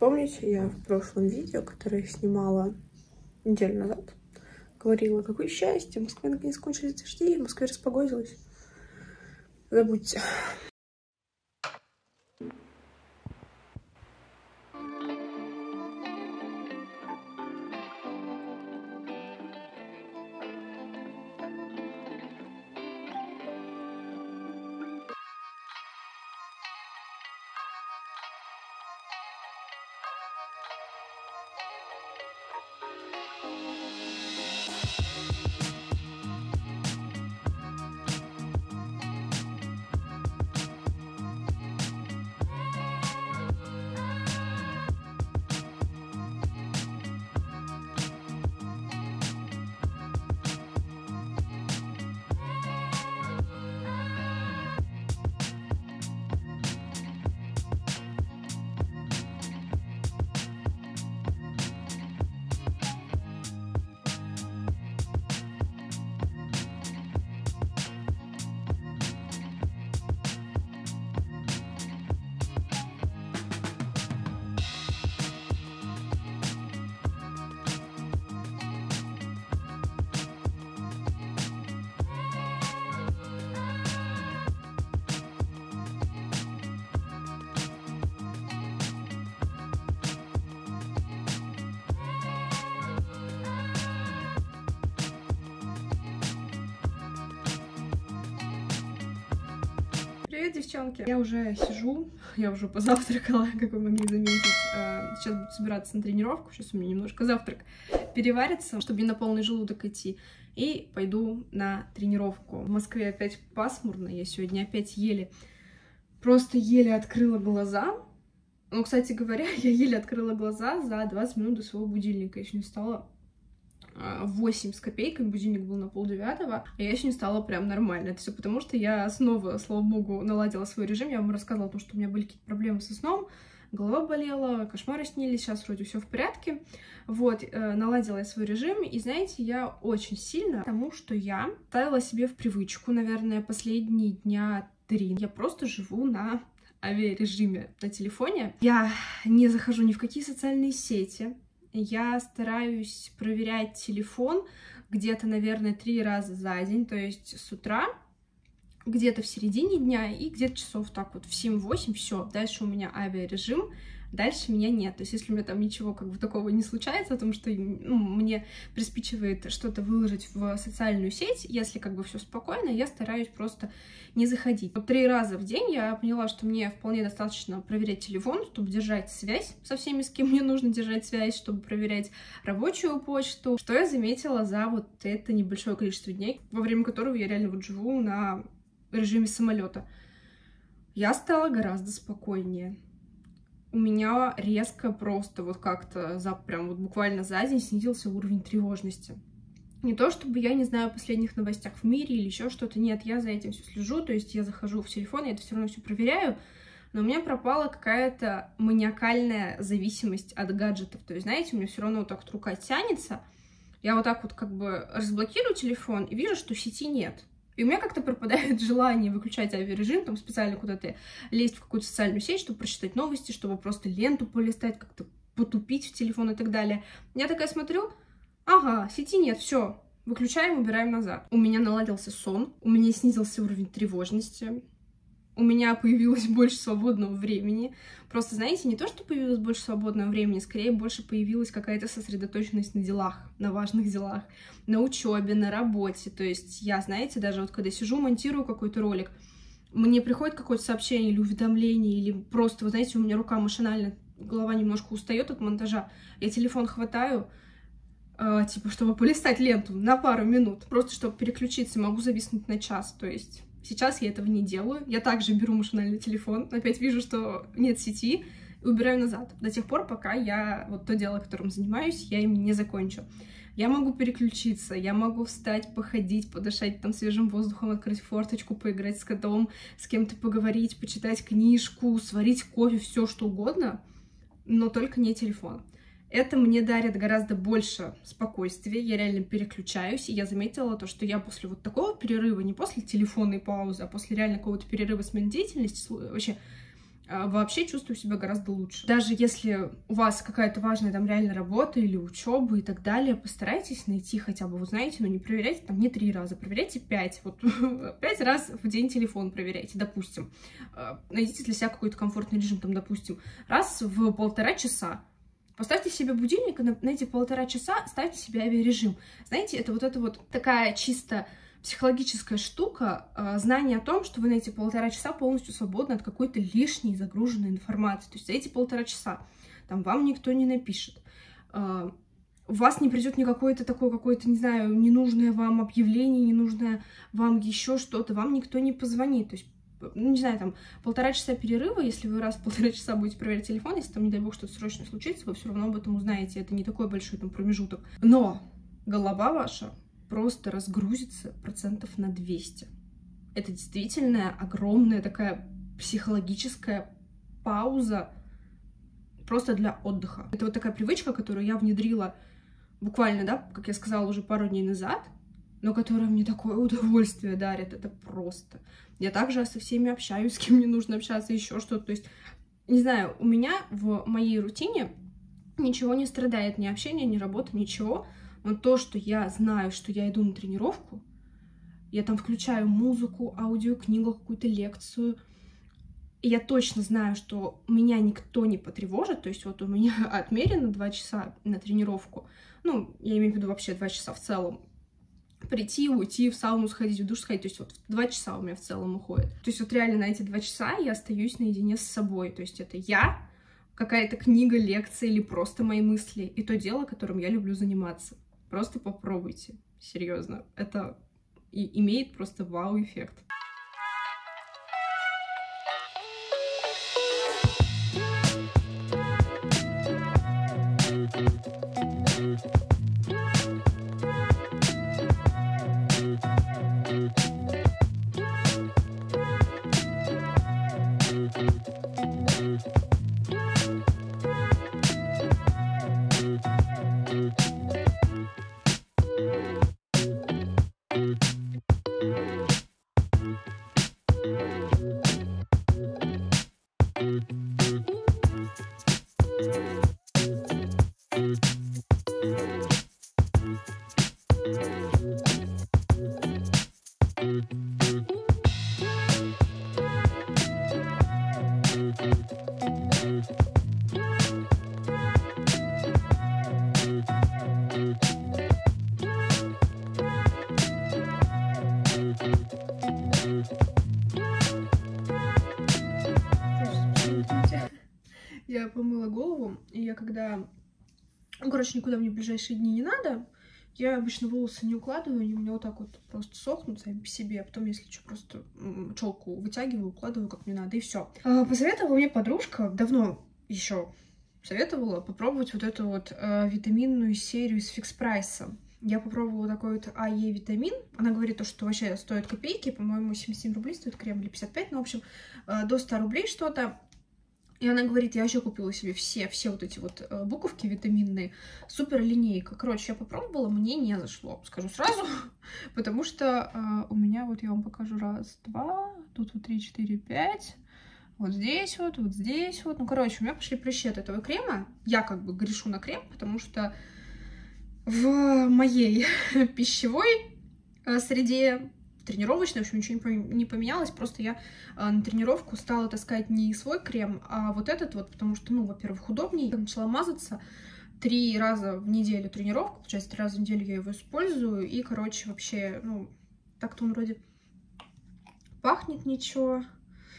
Помните, я в прошлом видео, которое я снимала неделю назад, говорила, какое счастье, в Москве наконец кончились дожди, в Москве распогодилось. Забудьте. Девчонки! Я уже сижу, я уже позавтракала, как вы могли заметить. А, сейчас буду собираться на тренировку, сейчас у меня немножко завтрак переварится, чтобы не на полный желудок идти. И пойду на тренировку. В Москве опять пасмурно, я сегодня опять еле, просто еле открыла глаза. Ну, кстати говоря, я еле открыла глаза за 20 минут до своего будильника. Я еще не встала 8 с копейками, будильник был на полдевятого, а я еще не стала прям нормально. Это все потому, что я снова, слава богу, наладила свой режим. Я вам рассказывала о том, что у меня были какие-то проблемы со сном, голова болела, кошмары снились, сейчас вроде все в порядке. Вот, э, наладила я свой режим, и знаете, я очень сильно тому, что я ставила себе в привычку, наверное, последние дня три. Я просто живу на авиарежиме на телефоне. Я не захожу ни в какие социальные сети, я стараюсь проверять телефон где-то, наверное, три раза за день, то есть с утра, где-то в середине дня и где-то часов так вот в 7-8, все, дальше у меня авиарежим, дальше меня нет. То есть если у меня там ничего как бы такого не случается, потому что ну, мне приспичивает что-то выложить в социальную сеть, если как бы все спокойно, я стараюсь просто не заходить. Три раза в день я поняла, что мне вполне достаточно проверять телефон, чтобы держать связь со всеми, с кем мне нужно держать связь, чтобы проверять рабочую почту. Что я заметила за вот это небольшое количество дней, во время которого я реально вот живу на режиме самолета. Я стала гораздо спокойнее у меня резко просто вот как-то за прям вот буквально за день снизился уровень тревожности. Не то, чтобы я не знаю о последних новостях в мире или еще что-то, нет, я за этим все слежу, то есть я захожу в телефон, я это все равно все проверяю, но у меня пропала какая-то маниакальная зависимость от гаджетов. То есть, знаете, у меня все равно вот так вот рука тянется, я вот так вот как бы разблокирую телефон и вижу, что сети нет. И у меня как-то пропадает желание выключать авиарежим, там специально куда-то лезть в какую-то социальную сеть, чтобы прочитать новости, чтобы просто ленту полистать, как-то потупить в телефон и так далее. Я такая смотрю, ага, сети нет, все, выключаем, убираем назад. У меня наладился сон, у меня снизился уровень тревожности, у меня появилось больше свободного времени. Просто, знаете, не то, что появилось больше свободного времени, скорее больше появилась какая-то сосредоточенность на делах, на важных делах, на учебе, на работе. То есть я, знаете, даже вот когда сижу, монтирую какой-то ролик, мне приходит какое-то сообщение или уведомление, или просто, вы знаете, у меня рука машинально, голова немножко устает от монтажа, я телефон хватаю, э, типа, чтобы полистать ленту на пару минут, просто чтобы переключиться, могу зависнуть на час, то есть Сейчас я этого не делаю. Я также беру машинальный телефон, опять вижу, что нет сети, и убираю назад. До тех пор, пока я вот то дело, которым занимаюсь, я им не закончу. Я могу переключиться, я могу встать, походить, подышать там свежим воздухом, открыть форточку, поиграть с котом, с кем-то поговорить, почитать книжку, сварить кофе, все что угодно, но только не телефон. Это мне дарит гораздо больше спокойствия, я реально переключаюсь, и я заметила то, что я после вот такого перерыва, не после телефонной паузы, а после реально какого-то перерыва смены деятельности, вообще а, вообще чувствую себя гораздо лучше. Даже если у вас какая-то важная там реально работа или учеба и так далее, постарайтесь найти хотя бы, вы знаете, ну не проверяйте там не три раза, проверяйте пять, вот пять раз в день телефон проверяйте, допустим. А, найдите для себя какой-то комфортный режим, там, допустим, раз в полтора часа. Поставьте себе будильник, на, на эти полтора часа ставьте себе авиарежим. Знаете, это вот это вот такая чисто психологическая штука, э, знание о том, что вы на эти полтора часа полностью свободны от какой-то лишней загруженной информации. То есть за эти полтора часа там вам никто не напишет, э, у вас не придет никакое-то такое какое-то, не знаю, ненужное вам объявление, ненужное вам еще что-то, вам никто не позвонит. То есть ну, не знаю, там, полтора часа перерыва, если вы раз в полтора часа будете проверять телефон, если там, не дай бог, что-то срочно случится, вы все равно об этом узнаете, это не такой большой там промежуток. Но голова ваша просто разгрузится процентов на 200. Это действительно огромная такая психологическая пауза просто для отдыха. Это вот такая привычка, которую я внедрила буквально, да, как я сказала уже пару дней назад, но которая мне такое удовольствие дарит, это просто. Я также со всеми общаюсь, с кем мне нужно общаться, еще что-то. То есть, не знаю, у меня в моей рутине ничего не страдает, ни общение, ни работа, ничего. Но то, что я знаю, что я иду на тренировку, я там включаю музыку, аудиокнигу, какую-то лекцию, и я точно знаю, что меня никто не потревожит, то есть вот у меня отмерено 2 часа на тренировку, ну, я имею в виду вообще 2 часа в целом, прийти, уйти, в сауну сходить, в душ сходить, то есть вот 2 часа у меня в целом уходит. То есть вот реально на эти 2 часа я остаюсь наедине с собой, то есть это я, какая-то книга, лекция или просто мои мысли, и то дело, которым я люблю заниматься. Просто попробуйте, серьезно. Это и имеет просто вау-эффект. Короче, никуда мне в ближайшие дни не надо. Я обычно волосы не укладываю, они у меня вот так вот просто сохнут сами по себе, а потом, если что, просто челку вытягиваю, укладываю как мне надо, и все. А, посоветовала мне подружка, давно еще советовала попробовать вот эту вот э, витаминную серию из фикс прайса. Я попробовала такой вот АЕ витамин. Она говорит то, что вообще стоит копейки, по-моему, 77 рублей стоит крем или 55, ну, в общем, э, до 100 рублей что-то. И она говорит, я еще купила себе все, все вот эти вот э, буковки витаминные, супер линейка. Короче, я попробовала, мне не зашло, скажу сразу, потому что э, у меня, вот я вам покажу, раз, два, тут вот три, четыре, пять, вот здесь вот, вот здесь вот. Ну, короче, у меня пошли прыщи от этого крема. Я как бы грешу на крем, потому что в моей пищевой э, среде тренировочной, в общем, ничего не поменялось, просто я а, на тренировку стала таскать не свой крем, а вот этот вот, потому что, ну, во-первых, удобнее, я начала мазаться, три раза в неделю тренировку, получается, три раза в неделю я его использую, и, короче, вообще, ну, так-то он вроде пахнет ничего,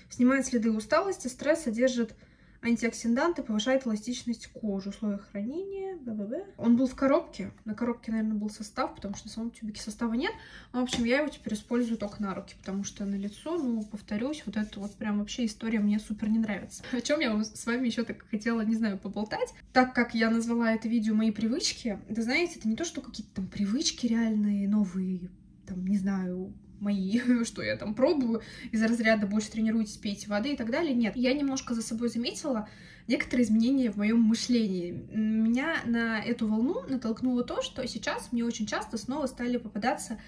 снимает следы усталости, стресс, содержит антиоксиданты, повышает эластичность кожи, условия хранения, б-б-б. Он был в коробке, на коробке, наверное, был состав, потому что на самом тюбике состава нет. В общем, я его теперь использую только на руки, потому что на лицо, ну, повторюсь, вот эта вот прям вообще история мне супер не нравится. О чем я с вами еще так хотела, не знаю, поболтать. Так как я назвала это видео «Мои привычки», да знаете, это не то, что какие-то там привычки реальные, новые, там, не знаю, мои, что я там пробую, из разряда больше тренируйтесь, пейте воды и так далее. Нет, я немножко за собой заметила некоторые изменения в моем мышлении. Меня на эту волну натолкнуло то, что сейчас мне очень часто снова стали попадаться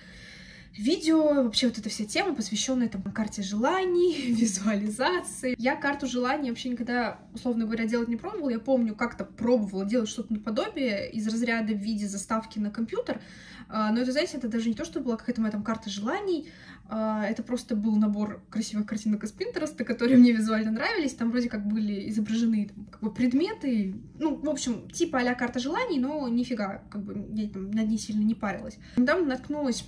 видео, вообще вот эта вся тема, посвященная там карте желаний, визуализации. Я карту желаний вообще никогда, условно говоря, делать не пробовала. Я помню, как-то пробовала делать что-то наподобие из разряда в виде заставки на компьютер. А, но это, знаете, это даже не то, что была какая-то моя там карта желаний, а, это просто был набор красивых картинок из Пинтереста, которые мне визуально нравились. Там вроде как были изображены там, как бы предметы. Ну, в общем, типа а карта желаний, но нифига, как бы я там над ней сильно не парилась. Недавно наткнулась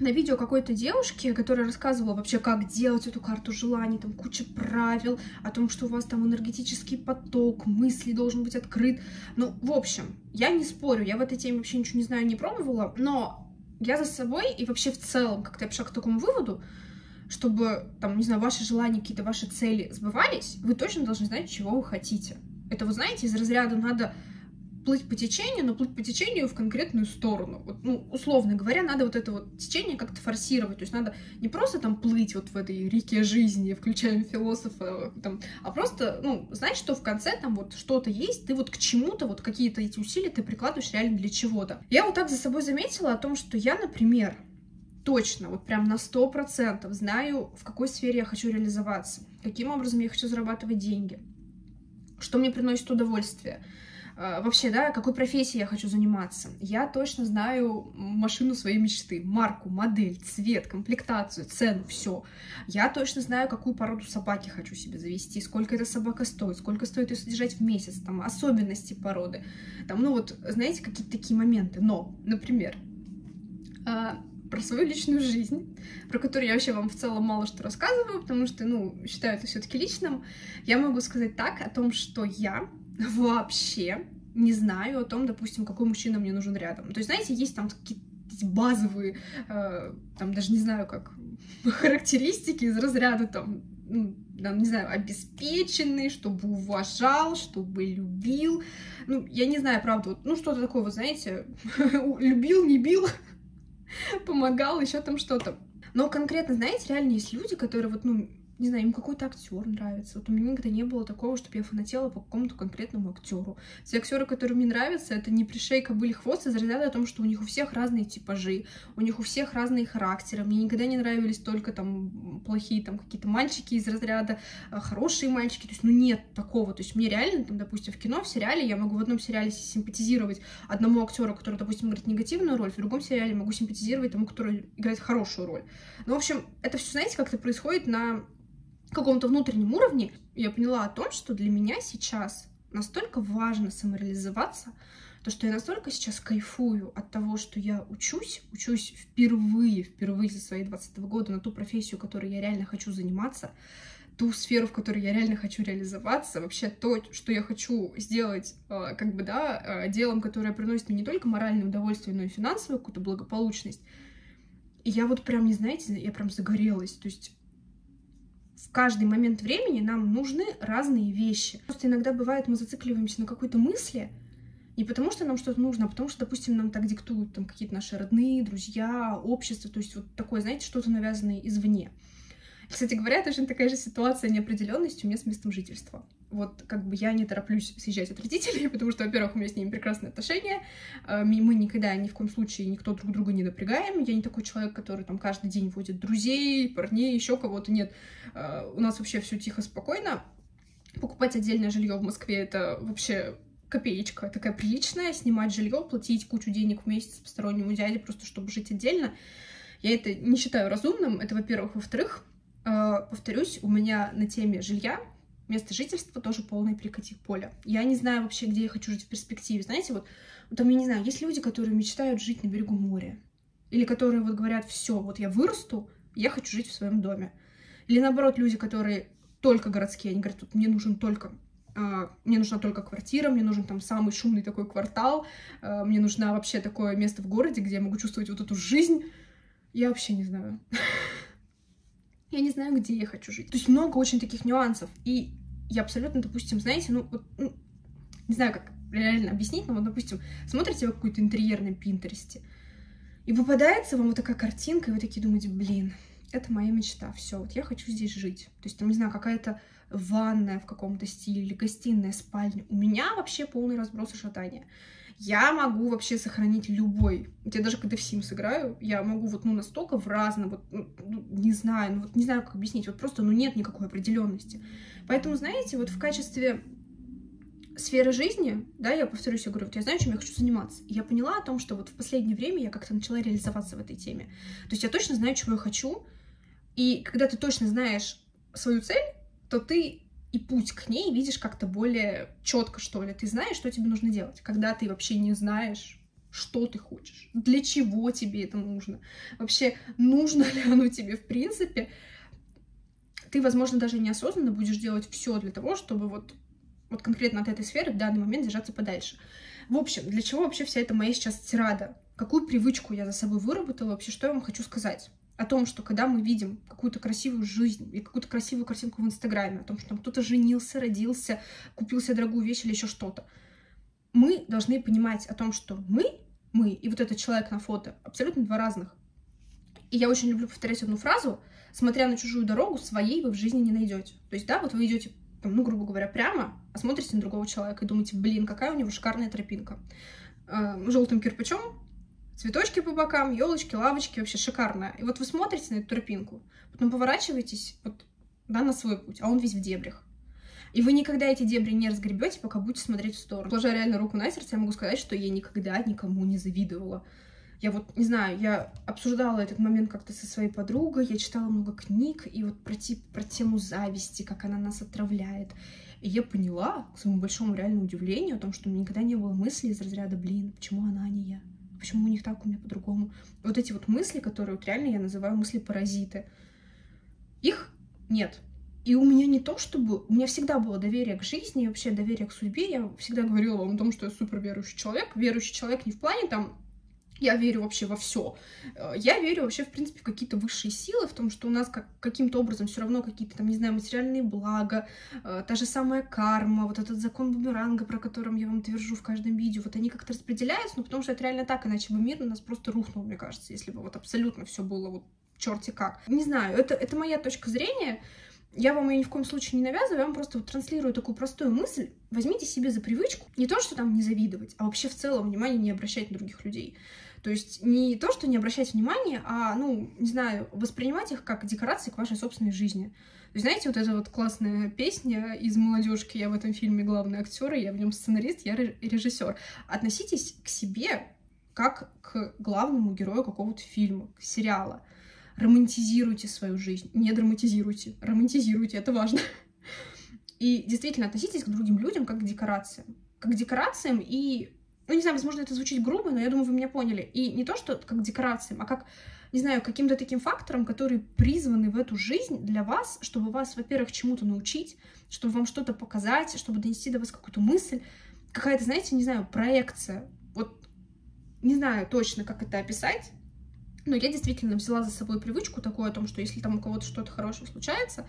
на видео какой-то девушки, которая рассказывала вообще, как делать эту карту желаний, там куча правил, о том, что у вас там энергетический поток, мысли должен быть открыт. Ну, в общем, я не спорю, я в этой теме вообще ничего не знаю, не пробовала, но я за собой и вообще в целом как-то я пришла к такому выводу, чтобы, там, не знаю, ваши желания, какие-то ваши цели сбывались, вы точно должны знать, чего вы хотите. Это, вы знаете, из разряда надо плыть по течению, но плыть по течению в конкретную сторону. Вот, ну, условно говоря, надо вот это вот течение как-то форсировать. То есть надо не просто там плыть вот в этой реке жизни, включаем философа, там, а просто, ну, знать, что в конце там вот что-то есть, ты вот к чему-то, вот какие-то эти усилия ты прикладываешь реально для чего-то. Я вот так за собой заметила о том, что я, например, точно, вот прям на сто процентов знаю, в какой сфере я хочу реализоваться, каким образом я хочу зарабатывать деньги, что мне приносит удовольствие, вообще, да, какой профессией я хочу заниматься. Я точно знаю машину своей мечты, марку, модель, цвет, комплектацию, цену, все. Я точно знаю, какую породу собаки хочу себе завести, сколько эта собака стоит, сколько стоит ее содержать в месяц, там, особенности породы. Там, ну вот, знаете, какие-то такие моменты. Но, например, а, про свою личную жизнь, про которую я вообще вам в целом мало что рассказываю, потому что, ну, считаю это все-таки личным, я могу сказать так о том, что я вообще не знаю о том, допустим, какой мужчина мне нужен рядом. То есть, знаете, есть там какие-то базовые, э, там даже не знаю, как характеристики из разряда там, ну, там, не знаю, обеспеченный, чтобы уважал, чтобы любил. Ну, я не знаю, правда, вот, ну, что-то такое, вот, знаете, любил, не бил, помогал, еще там что-то. Но конкретно, знаете, реально есть люди, которые вот, ну, не знаю, им какой-то актер нравится. Вот у меня никогда не было такого, чтобы я фанатела по какому-то конкретному актеру. Все актеры, которые мне нравятся, это не пришей кобыли хвост из разряда о том, что у них у всех разные типажи, у них у всех разные характеры. Мне никогда не нравились только там плохие там какие-то мальчики из разряда, а, хорошие мальчики. То есть, ну нет такого. То есть мне реально, там, допустим, в кино, в сериале, я могу в одном сериале симпатизировать одному актеру, который, допустим, играет негативную роль, в другом сериале могу симпатизировать тому, который играет хорошую роль. Ну, в общем, это все, знаете, как-то происходит на каком-то внутреннем уровне я поняла о том, что для меня сейчас настолько важно самореализоваться, то, что я настолько сейчас кайфую от того, что я учусь, учусь впервые, впервые за свои 22 года на ту профессию, которой я реально хочу заниматься, ту сферу, в которой я реально хочу реализоваться, вообще то, что я хочу сделать, э, как бы, да, э, делом, которое приносит мне не только моральное удовольствие, но и финансовую какую-то благополучность. И я вот прям, не знаете, я прям загорелась. То есть в каждый момент времени нам нужны разные вещи. Просто иногда бывает, мы зацикливаемся на какой-то мысли, не потому что нам что-то нужно, а потому что, допустим, нам так диктуют там какие-то наши родные, друзья, общество, то есть вот такое, знаете, что-то навязанное извне. Кстати говоря, точно такая же ситуация неопределенности у меня с местом жительства. Вот как бы я не тороплюсь съезжать от родителей, потому что, во-первых, у меня с ними прекрасные отношения, э, мы никогда ни в коем случае никто друг друга не напрягаем, я не такой человек, который там каждый день водит друзей, парней, еще кого-то, нет. Э, у нас вообще все тихо, спокойно. Покупать отдельное жилье в Москве это вообще копеечка такая приличная, снимать жилье, платить кучу денег в месяц постороннему дяде, просто чтобы жить отдельно. Я это не считаю разумным, это во-первых. Во-вторых, повторюсь, у меня на теме жилья место жительства тоже полное перекати поле. Я не знаю вообще, где я хочу жить в перспективе. Знаете, вот, там, я не знаю, есть люди, которые мечтают жить на берегу моря. Или которые вот говорят, все, вот я вырасту, я хочу жить в своем доме. Или наоборот, люди, которые только городские, они говорят, мне нужен только Uh, мне нужна только квартира, мне нужен там самый шумный такой квартал, uh, мне нужна вообще такое место в городе, где я могу чувствовать вот эту жизнь. Я вообще не знаю. я не знаю, где я хочу жить. То есть много очень таких нюансов. И я абсолютно, допустим, знаете, ну, вот, ну не знаю, как реально объяснить, но вот, допустим, смотрите вы какой-то интерьер на Пинтересте, и попадается вам вот такая картинка, и вы такие думаете, блин, это моя мечта, все, вот я хочу здесь жить. То есть там, не знаю, какая-то ванная в каком-то стиле или гостиная, спальня. У меня вообще полный разброс и шатания. Я могу вообще сохранить любой. Я даже когда в Sims играю, я могу вот, ну, настолько в разном, вот, ну, ну, не знаю, ну, вот не знаю, как объяснить, вот просто, ну, нет никакой определенности. Поэтому, знаете, вот в качестве сферы жизни, да, я повторюсь, я говорю, вот я знаю, чем я хочу заниматься. И я поняла о том, что вот в последнее время я как-то начала реализоваться в этой теме. То есть я точно знаю, чего я хочу, и когда ты точно знаешь свою цель, то ты и путь к ней видишь как-то более четко, что ли. Ты знаешь, что тебе нужно делать. Когда ты вообще не знаешь, что ты хочешь, для чего тебе это нужно, вообще нужно ли оно тебе в принципе, ты, возможно, даже неосознанно будешь делать все для того, чтобы вот, вот конкретно от этой сферы в данный момент держаться подальше. В общем, для чего вообще вся эта моя сейчас тирада? Какую привычку я за собой выработала? Вообще, что я вам хочу сказать? О том, что когда мы видим какую-то красивую жизнь и какую-то красивую картинку в Инстаграме, о том, что там кто-то женился, родился, купил себе дорогую вещь или еще что-то, мы должны понимать о том, что мы, мы и вот этот человек на фото абсолютно два разных. И я очень люблю повторять одну фразу, смотря на чужую дорогу, своей вы в жизни не найдете. То есть, да, вот вы идете, ну, грубо говоря, прямо, а смотрите на другого человека и думаете, блин, какая у него шикарная тропинка. Э, желтым кирпичом Цветочки по бокам, елочки, лавочки, вообще шикарно. И вот вы смотрите на эту тропинку, потом поворачиваетесь вот, да, на свой путь, а он весь в дебрях. И вы никогда эти дебри не разгребете, пока будете смотреть в сторону. Положа реально руку на сердце, я могу сказать, что я никогда никому не завидовала. Я вот, не знаю, я обсуждала этот момент как-то со своей подругой, я читала много книг, и вот про, тип, про тему зависти, как она нас отравляет. И я поняла, к своему большому реальному удивлению, о том, что у меня никогда не было мысли из разряда, блин, почему она, а не я? Почему у них так, у меня по-другому. Вот эти вот мысли, которые вот реально я называю мысли-паразиты, их нет. И у меня не то, чтобы... У меня всегда было доверие к жизни, вообще доверие к судьбе. Я всегда говорила вам о том, что я супер верующий человек. Верующий человек не в плане там я верю вообще во все. Э, я верю вообще, в принципе, в какие-то высшие силы, в том, что у нас как, каким-то образом все равно какие-то там, не знаю, материальные блага, э, та же самая карма, вот этот закон бумеранга, про который я вам твержу в каждом видео, вот они как-то распределяются, ну, потому что это реально так, иначе бы мир на нас просто рухнул, мне кажется, если бы вот абсолютно все было вот черти как. Не знаю, это, это моя точка зрения, я вам ее ни в коем случае не навязываю, я вам просто вот транслирую такую простую мысль. Возьмите себе за привычку не то, что там не завидовать, а вообще в целом внимание не обращать на других людей. То есть не то, что не обращать внимания, а, ну, не знаю, воспринимать их как декорации к вашей собственной жизни. То есть, знаете, вот эта вот классная песня из молодежки, я в этом фильме главный актер, я в нем сценарист, я режиссер. Относитесь к себе как к главному герою какого-то фильма, сериала. Романтизируйте свою жизнь, не драматизируйте, романтизируйте, это важно. И действительно относитесь к другим людям как к декорациям. Как к декорациям и ну, не знаю, возможно, это звучит грубо, но я думаю, вы меня поняли. И не то, что как декорациям, а как, не знаю, каким-то таким фактором, которые призваны в эту жизнь для вас, чтобы вас, во-первых, чему-то научить, чтобы вам что-то показать, чтобы донести до вас какую-то мысль, какая-то, знаете, не знаю, проекция. Вот не знаю точно, как это описать, но я действительно взяла за собой привычку такую о том, что если там у кого-то что-то хорошее случается,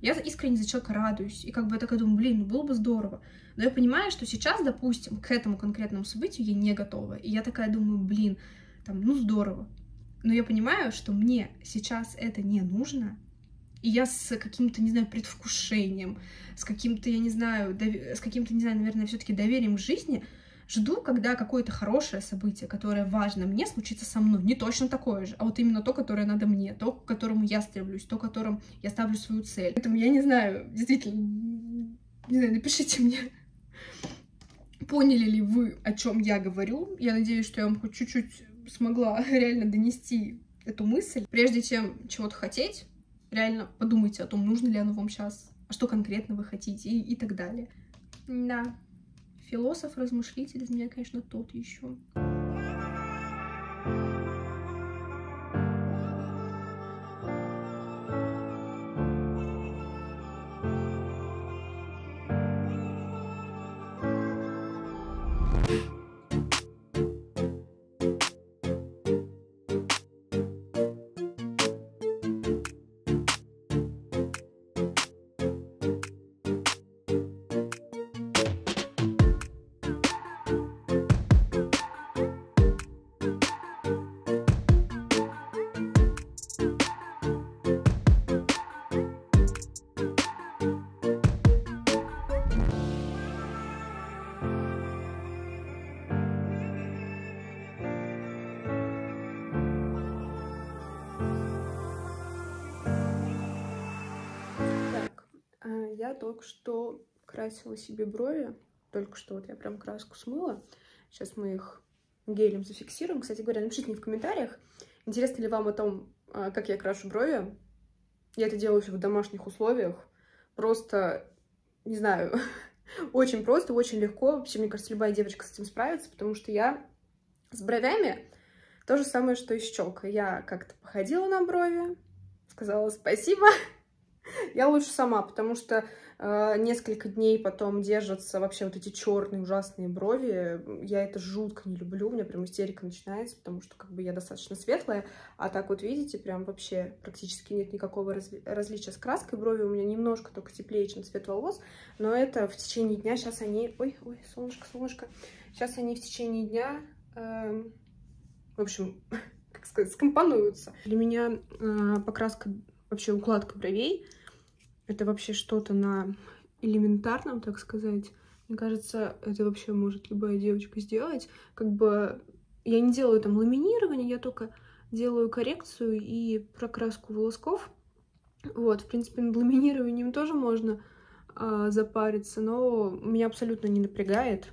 я искренне за человека радуюсь. И как бы я такая думаю, блин, ну было бы здорово. Но я понимаю, что сейчас, допустим, к этому конкретному событию я не готова. И я такая думаю, блин, там, ну здорово. Но я понимаю, что мне сейчас это не нужно, и я с каким-то, не знаю, предвкушением, с каким-то, я не знаю, дов... с каким-то, не знаю, наверное, все таки доверием к жизни жду, когда какое-то хорошее событие, которое важно мне, случится со мной. Не точно такое же, а вот именно то, которое надо мне, то, к которому я стремлюсь, то, которым я ставлю свою цель. Поэтому я не знаю, действительно, не знаю, напишите мне, поняли ли вы, о чем я говорю. Я надеюсь, что я вам хоть чуть-чуть смогла реально донести эту мысль. Прежде чем чего-то хотеть, реально подумайте о том, нужно ли оно вам сейчас, а что конкретно вы хотите и, и так далее. Да. Философ-размышлитель из меня, конечно, тот еще. Я только что красила себе брови. Только что вот я прям краску смыла. Сейчас мы их гелем зафиксируем. Кстати говоря, напишите мне в комментариях, интересно ли вам о том, э, как я крашу брови. Я это делаю в домашних условиях. Просто, не знаю, очень просто, очень легко. Вообще, мне кажется, любая девочка с этим справится, потому что я с бровями то же самое, что и с челкой. Я как-то походила на брови, сказала спасибо, я лучше сама, потому что э, несколько дней потом держатся вообще вот эти черные ужасные брови. Я это жутко не люблю, у меня прям истерика начинается, потому что как бы я достаточно светлая, а так вот видите, прям вообще практически нет никакого разли различия с краской. Брови у меня немножко только теплее, чем цвет волос, но это в течение дня сейчас они... Ой, ой, солнышко, солнышко. Сейчас они в течение дня... Э, в общем, как сказать, скомпонуются. Для меня э, покраска, вообще укладка бровей это вообще что-то на элементарном, так сказать. Мне кажется, это вообще может любая девочка сделать. Как бы я не делаю там ламинирование, я только делаю коррекцию и прокраску волосков. Вот, в принципе, над ламинированием тоже можно а, запариться, но меня абсолютно не напрягает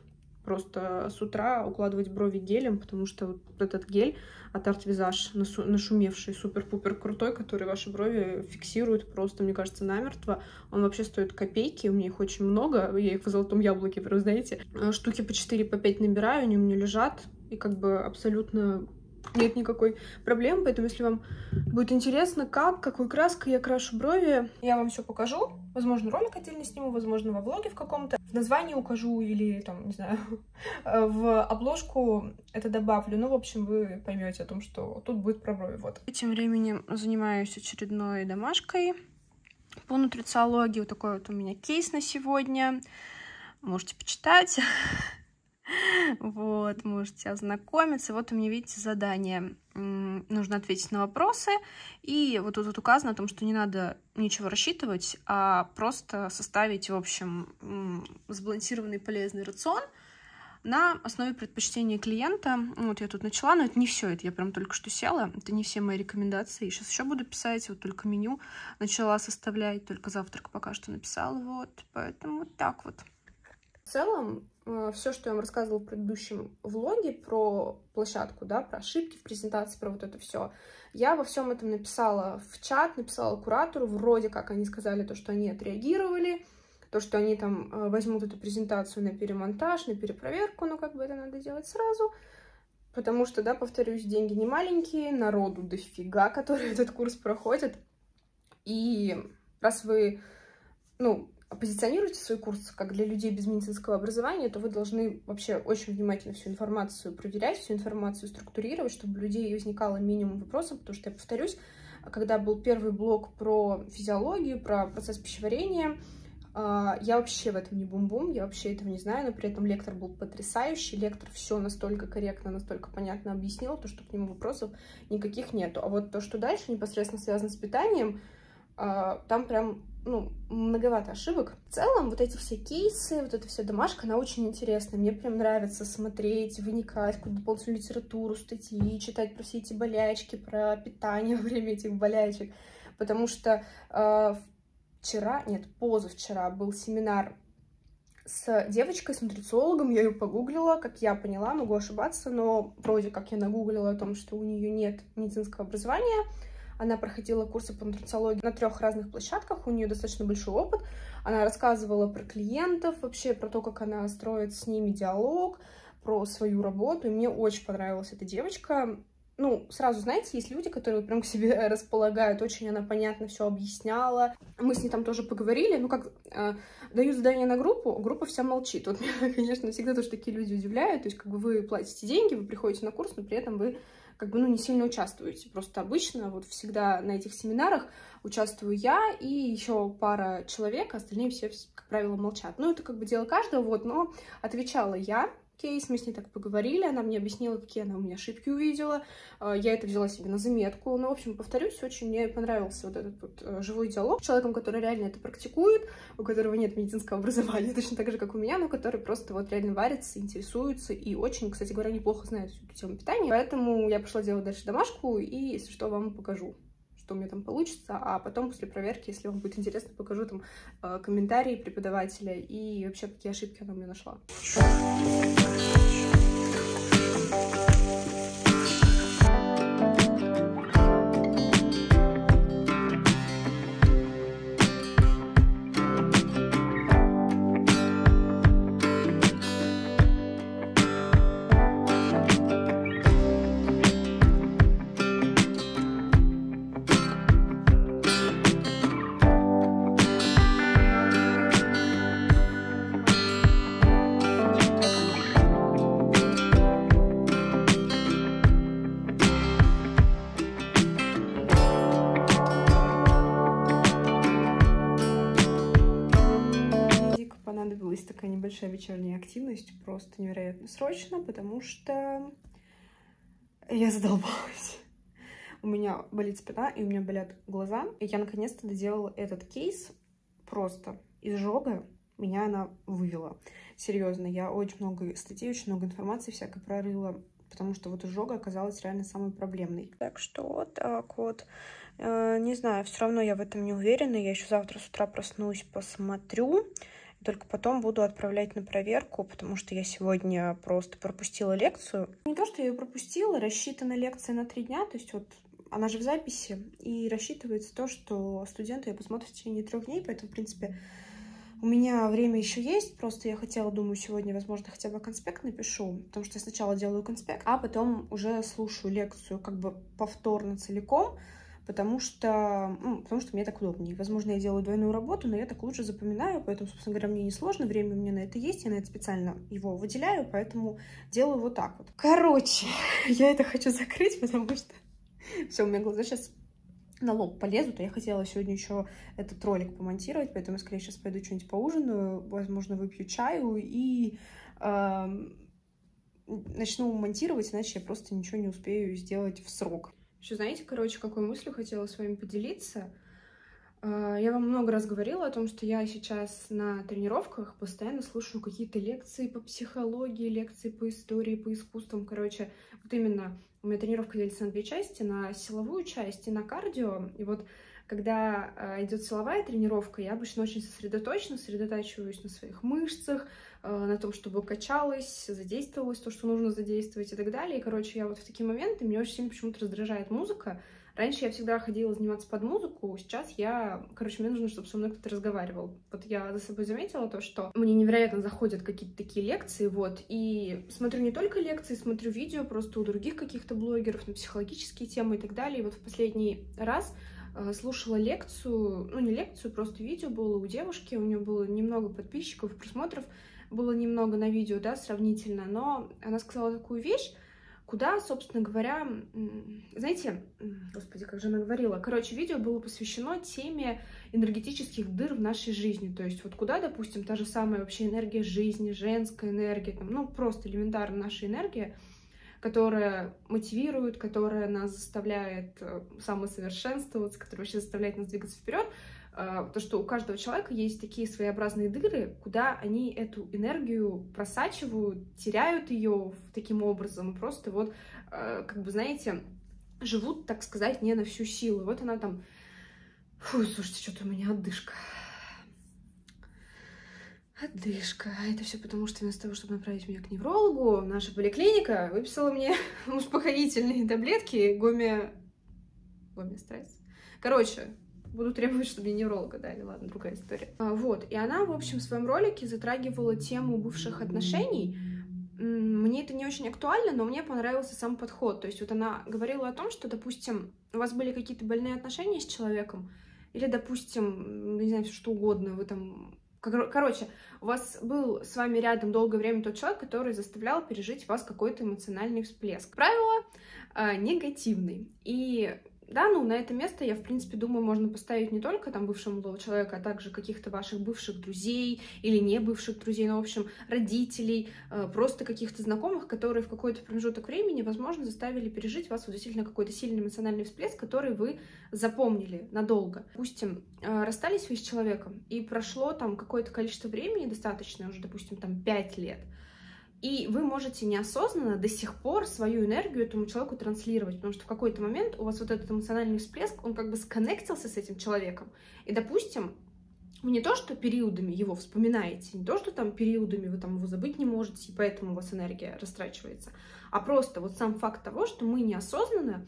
просто с утра укладывать брови гелем, потому что вот этот гель от Art Visage, нашумевший, супер-пупер крутой, который ваши брови фиксирует просто, мне кажется, намертво. Он вообще стоит копейки, у меня их очень много, я их в золотом яблоке, вы знаете. А, штуки по 4, по 5 набираю, они у меня лежат, и как бы абсолютно нет никакой проблемы, поэтому если вам будет интересно, как, какой краской я крашу брови, я вам все покажу. Возможно, ролик отдельно сниму, возможно, во влоге в каком-то. В названии укажу или, там, не знаю, в обложку это добавлю. Ну, в общем, вы поймете о том, что тут будет про брови. Вот. Тем временем занимаюсь очередной домашкой по нутрициологии. Вот такой вот у меня кейс на сегодня. Можете почитать. Вот, можете ознакомиться. Вот у меня, видите, задание. Нужно ответить на вопросы. И вот тут вот указано о том, что не надо ничего рассчитывать, а просто составить, в общем, сбалансированный полезный рацион на основе предпочтения клиента. Вот я тут начала, но это не все, это я прям только что села, это не все мои рекомендации. Сейчас еще буду писать, вот только меню начала составлять, только завтрак пока что написала, вот, поэтому вот так вот. В целом, э, все, что я вам рассказывала в предыдущем влоге про площадку, да, про ошибки в презентации, про вот это все, я во всем этом написала в чат, написала куратору, вроде как они сказали то, что они отреагировали, то, что они там э, возьмут эту презентацию на перемонтаж, на перепроверку, но как бы это надо делать сразу, потому что, да, повторюсь, деньги не маленькие, народу дофига, которые этот курс проходят, и раз вы, ну, позиционируете свой курс как для людей без медицинского образования, то вы должны вообще очень внимательно всю информацию проверять, всю информацию структурировать, чтобы у людей возникало минимум вопросов, потому что, я повторюсь, когда был первый блок про физиологию, про процесс пищеварения, а, я вообще в этом не бум-бум, я вообще этого не знаю, но при этом лектор был потрясающий, лектор все настолько корректно, настолько понятно объяснил, то, что к нему вопросов никаких нету. А вот то, что дальше непосредственно связано с питанием, а, там прям ну, многовато ошибок. В целом, вот эти все кейсы, вот эта вся домашка, она очень интересная. Мне прям нравится смотреть, выникать, какую-то дополнительную литературу, статьи, читать про все эти болячки, про питание во время этих болячек. Потому что э, вчера, нет, позавчера был семинар с девочкой, с нутрициологом, я ее погуглила, как я поняла, могу ошибаться, но вроде как я нагуглила о том, что у нее нет медицинского образования, она проходила курсы по нутрициологии на трех разных площадках, у нее достаточно большой опыт. Она рассказывала про клиентов, вообще про то, как она строит с ними диалог, про свою работу. И мне очень понравилась эта девочка. Ну, сразу, знаете, есть люди, которые прям к себе располагают, очень она понятно все объясняла. Мы с ней там тоже поговорили, ну, как э, дают задание на группу, группа вся молчит. Вот меня, конечно, всегда тоже такие люди удивляют, то есть как бы вы платите деньги, вы приходите на курс, но при этом вы как бы, ну, не сильно участвуете. Просто обычно вот всегда на этих семинарах участвую я и еще пара человек, а остальные все, как правило, молчат. Ну, это как бы дело каждого, вот, но отвечала я, кейс, мы с ней так поговорили, она мне объяснила, какие она у меня ошибки увидела, а, я это взяла себе на заметку, ну, в общем, повторюсь, очень мне понравился вот этот вот э, живой диалог с человеком, который реально это практикует, у которого нет медицинского образования, точно так же, как у меня, но который просто вот реально варится, интересуется и очень, кстати говоря, неплохо знает всю эту тему питания, поэтому я пошла делать дальше домашку и, если что, вам покажу что у меня там получится, а потом после проверки, если вам будет интересно, покажу там э, комментарии преподавателя и вообще какие ошибки она у меня нашла. Небольшая вечерняя активность, просто невероятно срочно, потому что я задолбалась. У меня болит спина, и у меня болят глаза, и я наконец-то доделала этот кейс просто изжога. Меня она вывела. Серьезно, я очень много статей, очень много информации всякой прорыла, потому что вот изжога оказалась реально самой проблемной. Так что вот так вот. Э, не знаю, все равно я в этом не уверена. Я еще завтра с утра проснусь, посмотрю. Только потом буду отправлять на проверку, потому что я сегодня просто пропустила лекцию. Не то, что я ее пропустила, рассчитана лекция на три дня, то есть вот она же в записи, и рассчитывается то, что студенты ее посмотрят в течение трех дней, поэтому, в принципе, у меня время еще есть, просто я хотела, думаю, сегодня, возможно, хотя бы конспект напишу, потому что я сначала делаю конспект, а потом уже слушаю лекцию как бы повторно целиком, потому что, ну, потому что мне так удобнее. Возможно, я делаю двойную работу, но я так лучше запоминаю, поэтому, собственно говоря, мне не сложно, время у меня на это есть, я на это специально его выделяю, поэтому делаю вот так вот. Короче, я это хочу закрыть, потому что все, у меня глаза сейчас на лоб полезут, а я хотела сегодня еще этот ролик помонтировать, поэтому я скорее сейчас пойду что-нибудь поужинаю, возможно, выпью чаю и э, начну монтировать, иначе я просто ничего не успею сделать в срок. Еще знаете, короче, какой мыслью хотела с вами поделиться? А, я вам много раз говорила о том, что я сейчас на тренировках постоянно слушаю какие-то лекции по психологии, лекции по истории, по искусствам. Короче, вот именно у меня тренировка делится на две части, на силовую часть и на кардио. И вот когда а, идет силовая тренировка, я обычно очень сосредоточена, сосредотачиваюсь на своих мышцах, на том, чтобы качалось, задействовалось то, что нужно задействовать и так далее. И, короче, я вот в такие моменты, меня очень сильно почему-то раздражает музыка. Раньше я всегда ходила заниматься под музыку, сейчас я, короче, мне нужно, чтобы со мной кто-то разговаривал. Вот я за собой заметила то, что мне невероятно заходят какие-то такие лекции, вот, и смотрю не только лекции, смотрю видео просто у других каких-то блогеров на психологические темы и так далее. И вот в последний раз Э, слушала лекцию, ну не лекцию, просто видео было у девушки, у нее было немного подписчиков, просмотров, было немного на видео, да, сравнительно, но она сказала такую вещь, куда, собственно говоря, знаете, господи, как же она говорила, короче, видео было посвящено теме энергетических дыр в нашей жизни, то есть вот куда, допустим, та же самая вообще энергия жизни, женская энергия, там, ну просто элементарно наша энергия, которая мотивирует, которая нас заставляет э, самосовершенствоваться, которая вообще заставляет нас двигаться вперед, то, что у каждого человека есть такие своеобразные дыры, куда они эту энергию просачивают, теряют ее таким образом, просто вот, э, как бы, знаете, живут, так сказать, не на всю силу. Вот она там... Фу, слушайте, что-то у меня отдышка. Отдышка. А это все потому, что вместо того, чтобы направить меня к неврологу, наша поликлиника выписала мне успокоительные таблетки гоме... Гомеостресс. Короче, буду требовать, чтобы мне невролога дали. Ладно, другая история. А, вот. И она, в общем, в своем ролике затрагивала тему бывших отношений. Мне это не очень актуально, но мне понравился сам подход. То есть вот она говорила о том, что, допустим, у вас были какие-то больные отношения с человеком, или, допустим, не знаю, что угодно, вы там Короче, у вас был с вами рядом долгое время тот человек, который заставлял пережить вас какой-то эмоциональный всплеск. Правило э, негативный. И да, ну, на это место, я, в принципе, думаю, можно поставить не только там бывшего молодого человека, а также каких-то ваших бывших друзей или не бывших друзей, ну, в общем, родителей, э, просто каких-то знакомых, которые в какой-то промежуток времени, возможно, заставили пережить вас вот действительно какой-то сильный эмоциональный всплеск, который вы запомнили надолго. Допустим, э, расстались вы с человеком, и прошло там какое-то количество времени достаточно, уже, допустим, там 5 лет, И вы можете неосознанно до сих пор свою энергию этому человеку транслировать, потому что в какой-то момент у вас вот этот эмоциональный всплеск, он как бы сконнектился с этим человеком. И, допустим, вы не то, что периодами его вспоминаете, не то, что там периодами вы там его забыть не можете, и поэтому у вас энергия растрачивается, а просто вот сам факт того, что мы неосознанно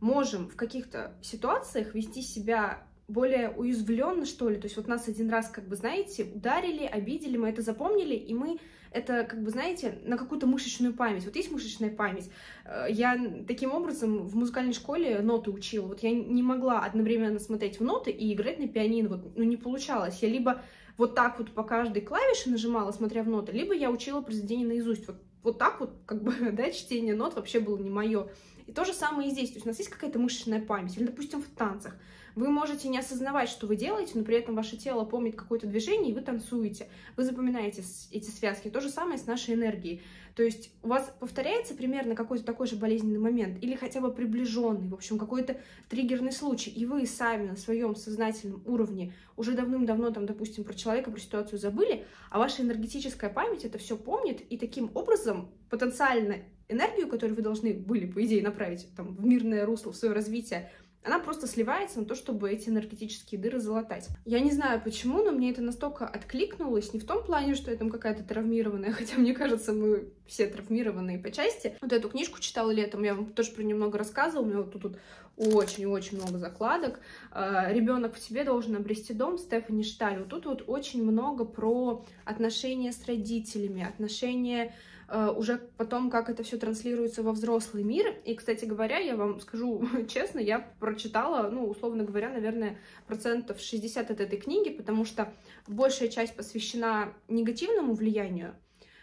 можем в каких-то ситуациях вести себя более уязвленно, что ли. То есть вот нас один раз, как бы, знаете, ударили, обидели, мы это запомнили, и мы это, как бы, знаете, на какую-то мышечную память. Вот есть мышечная память. Э, я таким образом в музыкальной школе ноты учила. Вот я не могла одновременно смотреть в ноты и играть на пианино. Вот, ну, не получалось. Я либо вот так вот по каждой клавише нажимала, смотря в ноты, либо я учила произведение наизусть. Вот, вот так вот, как бы, да, чтение нот вообще было не мое. И то же самое и здесь. То есть у нас есть какая-то мышечная память. Или, допустим, в танцах. Вы можете не осознавать, что вы делаете, но при этом ваше тело помнит какое-то движение, и вы танцуете. Вы запоминаете эти связки. То же самое с нашей энергией. То есть у вас повторяется примерно какой-то такой же болезненный момент, или хотя бы приближенный, в общем, какой-то триггерный случай, и вы сами на своем сознательном уровне уже давным-давно, там, допустим, про человека, про ситуацию забыли, а ваша энергетическая память это все помнит, и таким образом потенциально энергию, которую вы должны были, по идее, направить там, в мирное русло, в свое развитие, она просто сливается на то, чтобы эти энергетические дыры залатать. Я не знаю почему, но мне это настолько откликнулось, не в том плане, что я там какая-то травмированная, хотя мне кажется, мы все травмированные по части. Вот эту книжку читала летом, я вам тоже про нее много рассказывала, у меня вот тут, тут очень-очень много закладок. А, Ребенок в тебе должен обрести дом Стефани Шталь. Вот тут вот очень много про отношения с родителями, отношения уже потом, как это все транслируется во взрослый мир. И, кстати говоря, я вам скажу честно, я прочитала, ну, условно говоря, наверное, процентов 60 от этой книги, потому что большая часть посвящена негативному влиянию,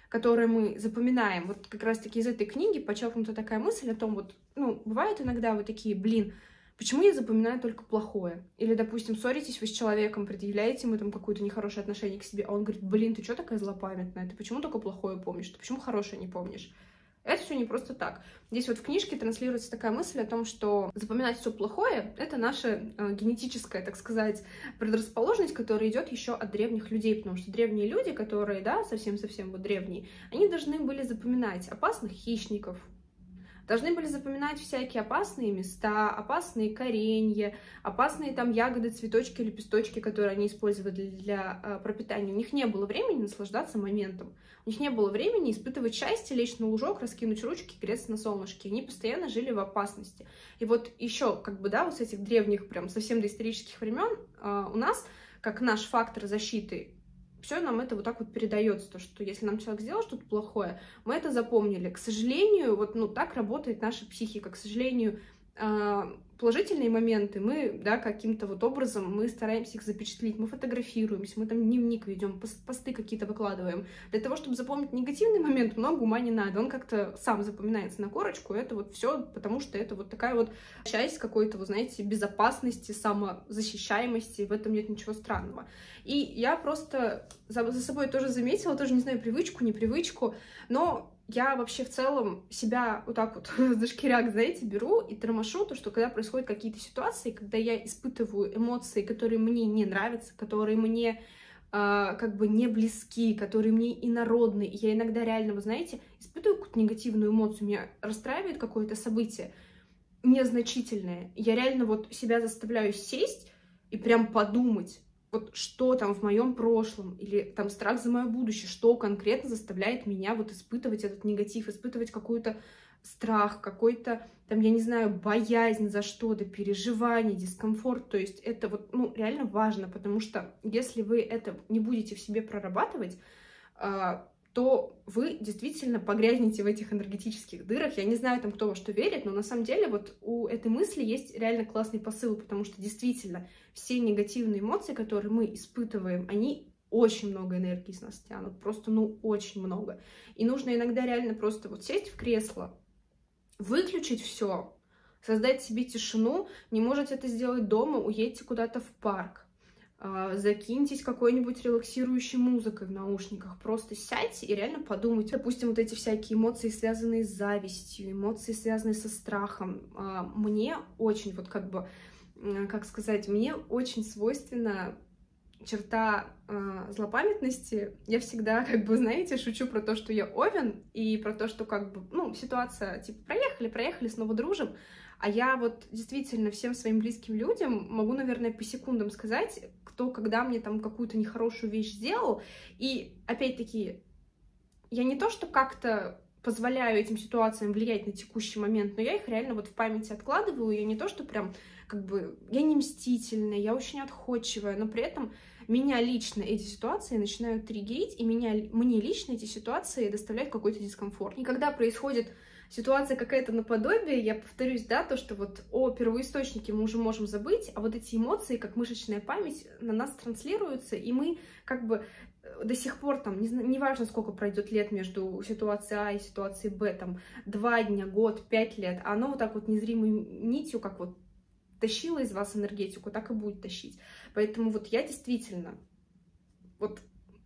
которое мы запоминаем. Вот как раз-таки из этой книги подчеркнута такая мысль о том, вот, ну, бывают иногда вот такие, блин, Почему я запоминаю только плохое? Или, допустим, ссоритесь вы с человеком, предъявляете ему там какое-то нехорошее отношение к себе, а он говорит, блин, ты что такая злопамятная? Ты почему только плохое помнишь? Ты почему хорошее не помнишь? Это все не просто так. Здесь вот в книжке транслируется такая мысль о том, что запоминать все плохое — это наша э, генетическая, так сказать, предрасположенность, которая идет еще от древних людей, потому что древние люди, которые, да, совсем-совсем вот древние, они должны были запоминать опасных хищников, должны были запоминать всякие опасные места, опасные коренья, опасные там ягоды, цветочки, лепесточки, которые они использовали для э, пропитания. У них не было времени наслаждаться моментом. У них не было времени испытывать счастье, лечь на лужок, раскинуть ручки, греться на солнышке. Они постоянно жили в опасности. И вот еще, как бы, да, вот с этих древних, прям совсем доисторических времен э, у нас, как наш фактор защиты все нам это вот так вот передается, то, что если нам человек сделал что-то плохое, мы это запомнили. К сожалению, вот ну, так работает наша психика. К сожалению, а, положительные моменты мы, да, каким-то вот образом мы стараемся их запечатлеть, мы фотографируемся, мы там дневник ведем, посты какие-то выкладываем. Для того, чтобы запомнить негативный момент, много ума не надо, он как-то сам запоминается на корочку, это вот все, потому что это вот такая вот часть какой-то, вы знаете, безопасности, самозащищаемости, в этом нет ничего странного. И я просто за, за собой тоже заметила, тоже не знаю, привычку, непривычку, но я вообще в целом себя вот так вот за шкиряк, знаете, беру и тормошу то, что когда происходят какие-то ситуации, когда я испытываю эмоции, которые мне не нравятся, которые мне э, как бы не близки, которые мне инородны, и я иногда реально, вы знаете, испытываю какую-то негативную эмоцию, меня расстраивает какое-то событие незначительное. Я реально вот себя заставляю сесть и прям подумать, вот что там в моем прошлом, или там страх за мое будущее, что конкретно заставляет меня вот испытывать этот негатив, испытывать какой-то страх, какой-то, там, я не знаю, боязнь за что-то, переживание, дискомфорт. То есть это вот, ну, реально важно, потому что если вы это не будете в себе прорабатывать, а, то вы действительно погрязнете в этих энергетических дырах. Я не знаю, там кто во что верит, но на самом деле вот у этой мысли есть реально классный посыл, потому что действительно все негативные эмоции, которые мы испытываем, они очень много энергии с нас тянут, просто, ну, очень много. И нужно иногда реально просто вот сесть в кресло, выключить все, создать себе тишину, не можете это сделать дома, уедьте куда-то в парк, а, закиньтесь какой-нибудь релаксирующей музыкой в наушниках, просто сядьте и реально подумайте. Допустим, вот эти всякие эмоции, связанные с завистью, эмоции, связанные со страхом. А, мне очень, вот как бы, как сказать, мне очень свойственно черта э, злопамятности. Я всегда, как бы, знаете, шучу про то, что я овен, и про то, что, как бы, ну, ситуация, типа, проехали, проехали, снова дружим. А я вот действительно всем своим близким людям могу, наверное, по секундам сказать, кто когда мне там какую-то нехорошую вещь сделал. И, опять-таки, я не то, что как-то позволяю этим ситуациям влиять на текущий момент, но я их реально вот в памяти откладываю, я не то, что прям, как бы, я не мстительная, я очень отходчивая, но при этом меня лично эти ситуации начинают триггерить, и меня, мне лично эти ситуации доставляют какой-то дискомфорт. И когда происходит ситуация какая-то наподобие, я повторюсь, да, то, что вот о первоисточнике мы уже можем забыть, а вот эти эмоции, как мышечная память, на нас транслируются, и мы как бы э, до сих пор там, не, не важно, сколько пройдет лет между ситуацией А и ситуацией Б, там, два дня, год, пять лет, а оно вот так вот незримой нитью, как вот тащило из вас энергетику, так и будет тащить. Поэтому вот я действительно, вот,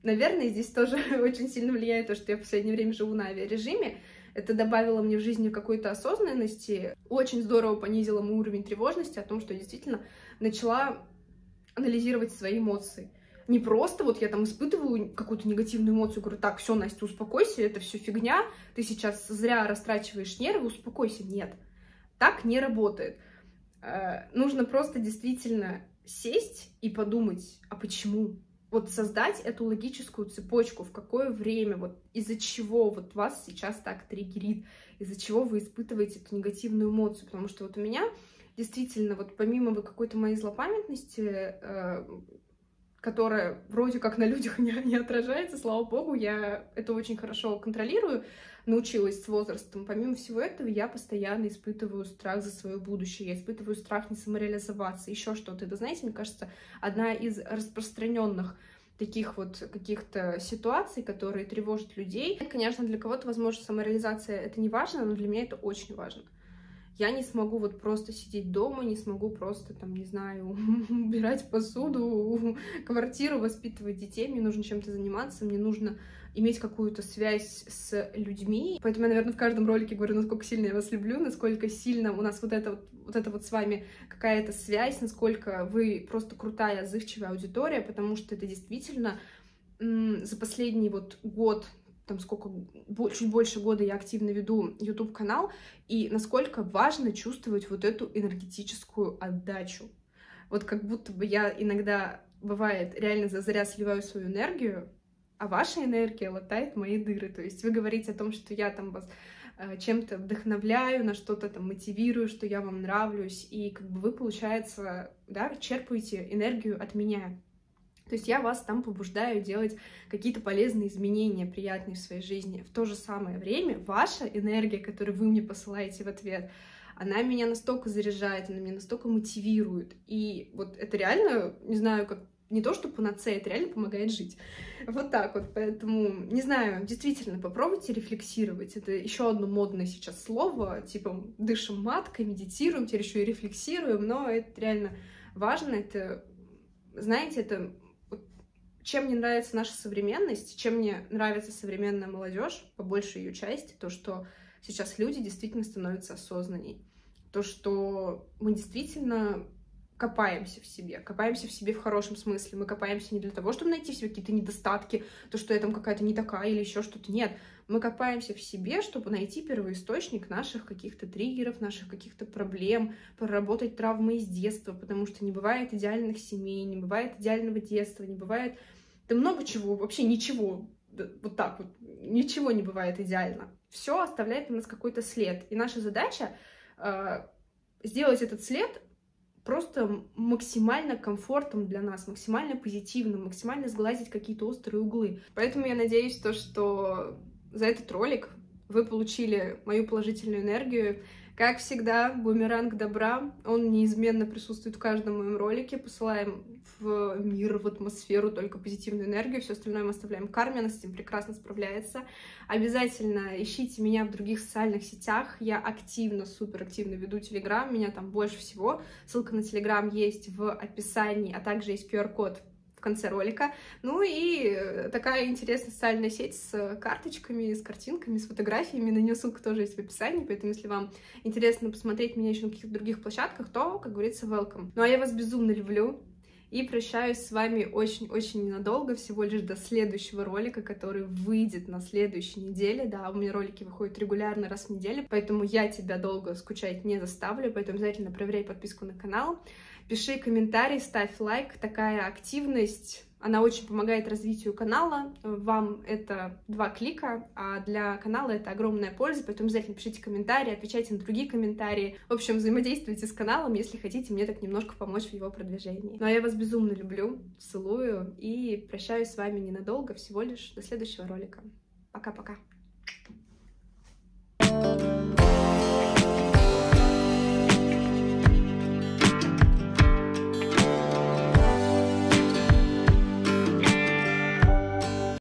наверное, здесь тоже очень сильно влияет то, что я в последнее время живу на авиарежиме, это добавило мне в жизни какой-то осознанности, очень здорово понизило мой уровень тревожности о том, что я действительно начала анализировать свои эмоции. Не просто вот я там испытываю какую-то негативную эмоцию, говорю, так, все, Настя, успокойся, это все фигня, ты сейчас зря растрачиваешь нервы, успокойся. Нет, так не работает. Э, нужно просто действительно сесть и подумать, а почему? вот создать эту логическую цепочку, в какое время, вот из-за чего вот вас сейчас так триггерит, из-за чего вы испытываете эту негативную эмоцию, потому что вот у меня действительно, вот помимо какой-то моей злопамятности, э, которая вроде как на людях не, не отражается, слава богу, я это очень хорошо контролирую, научилась с возрастом. Помимо всего этого, я постоянно испытываю страх за свое будущее, я испытываю страх не самореализоваться, еще что-то. Это, знаете, мне кажется, одна из распространенных таких вот каких-то ситуаций, которые тревожат людей. Конечно, для кого-то, возможно, самореализация это не важно, но для меня это очень важно. Я не смогу вот просто сидеть дома, не смогу просто, там, не знаю, убирать посуду, квартиру, воспитывать детей. Мне нужно чем-то заниматься, мне нужно иметь какую-то связь с людьми. Поэтому я, наверное, в каждом ролике говорю, насколько сильно я вас люблю, насколько сильно у нас вот это вот, вот это вот с вами какая-то связь, насколько вы просто крутая, отзывчивая аудитория, потому что это действительно за последний вот год, там сколько, чуть больше года я активно веду YouTube-канал, и насколько важно чувствовать вот эту энергетическую отдачу. Вот как будто бы я иногда, бывает, реально зазря сливаю свою энергию, а ваша энергия латает мои дыры. То есть вы говорите о том, что я там вас э, чем-то вдохновляю, на что-то там мотивирую, что я вам нравлюсь, и как бы вы, получается, да, черпаете энергию от меня. То есть я вас там побуждаю делать какие-то полезные изменения, приятные в своей жизни. В то же самое время ваша энергия, которую вы мне посылаете в ответ, она меня настолько заряжает, она меня настолько мотивирует. И вот это реально, не знаю, как не то, что панацея, это реально помогает жить. Вот так вот, поэтому, не знаю, действительно, попробуйте рефлексировать. Это еще одно модное сейчас слово, типа дышим маткой, медитируем, теперь еще и рефлексируем, но это реально важно, это, знаете, это чем мне нравится наша современность, чем мне нравится современная молодежь, по большей ее части, то, что сейчас люди действительно становятся осознанней. То, что мы действительно копаемся в себе, копаемся в себе в хорошем смысле. Мы копаемся не для того, чтобы найти в себе какие-то недостатки, то, что я там какая-то не такая или еще что-то. Нет, мы копаемся в себе, чтобы найти первоисточник наших каких-то триггеров, наших каких-то проблем, проработать травмы из детства, потому что не бывает идеальных семей, не бывает идеального детства, не бывает... Да много чего, вообще ничего. Вот так вот. Ничего не бывает идеально. Все оставляет на нас какой-то след. И наша задача э, сделать этот след просто максимально комфортным для нас, максимально позитивным, максимально сглазить какие-то острые углы. Поэтому я надеюсь, то, что за этот ролик вы получили мою положительную энергию. Как всегда, бумеранг добра, он неизменно присутствует в каждом моем ролике. Посылаем в мир, в атмосферу только позитивную энергию, все остальное мы оставляем карме, она с этим прекрасно справляется. Обязательно ищите меня в других социальных сетях, я активно, супер активно веду Телеграм, меня там больше всего. Ссылка на Телеграм есть в описании, а также есть QR-код конце ролика. Ну и такая интересная социальная сеть с карточками, с картинками, с фотографиями. На нее ссылка тоже есть в описании, поэтому если вам интересно посмотреть меня еще на каких-то других площадках, то, как говорится, welcome. Ну а я вас безумно люблю. И прощаюсь с вами очень-очень ненадолго, всего лишь до следующего ролика, который выйдет на следующей неделе. Да, у меня ролики выходят регулярно раз в неделю, поэтому я тебя долго скучать не заставлю, поэтому обязательно проверяй подписку на канал. Пиши комментарий, ставь лайк. Такая активность она очень помогает развитию канала. Вам это два клика, а для канала это огромная польза, поэтому обязательно пишите комментарии, отвечайте на другие комментарии. В общем, взаимодействуйте с каналом, если хотите мне так немножко помочь в его продвижении. Ну а я вас безумно люблю, целую и прощаюсь с вами ненадолго, всего лишь до следующего ролика. Пока-пока. thank you